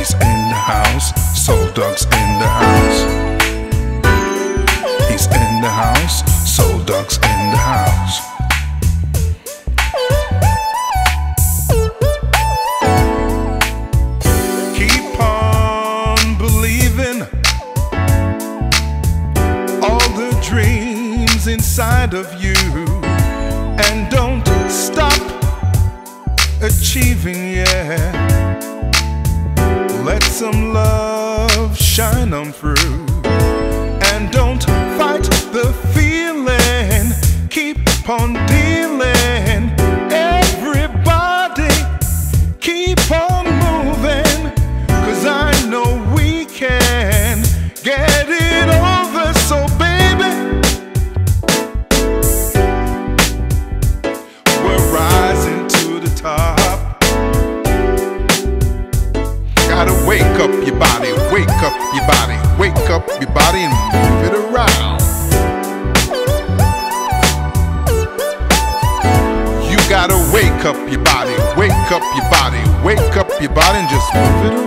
DJs in the house, Souldawg's in the house. He's in the house, Souldawg's in the house. Keep on believing all the dreams inside of you and don't stop achieving, yeah. Some love shine on through. Wake up your body, wake up your body and move it around. You gotta wake up your body, wake up your body, wake up your body and just move it around.